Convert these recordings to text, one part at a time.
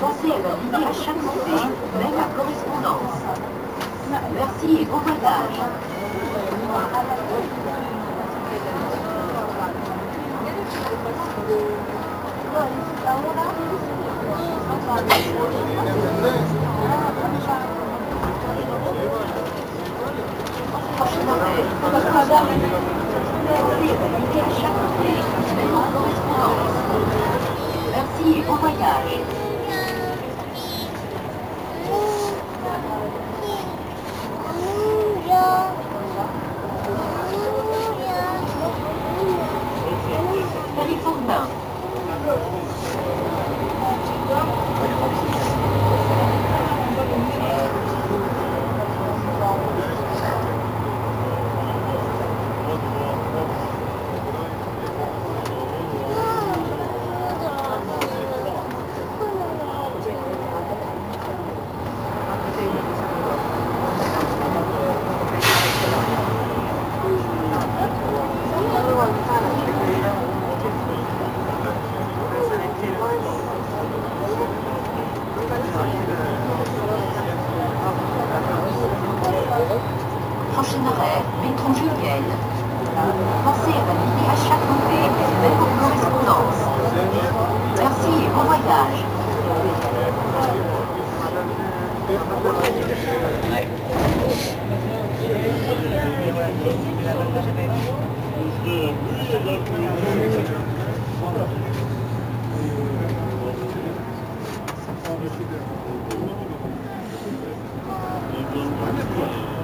Pensez à à chaque montée, même correspondance. Merci et bon voyage. Merci et bon itinéraire métro-julienne. Pensez à valider à chaque montée votre correspondance. Merci et bon voyage. Thank you.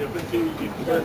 Yapın ki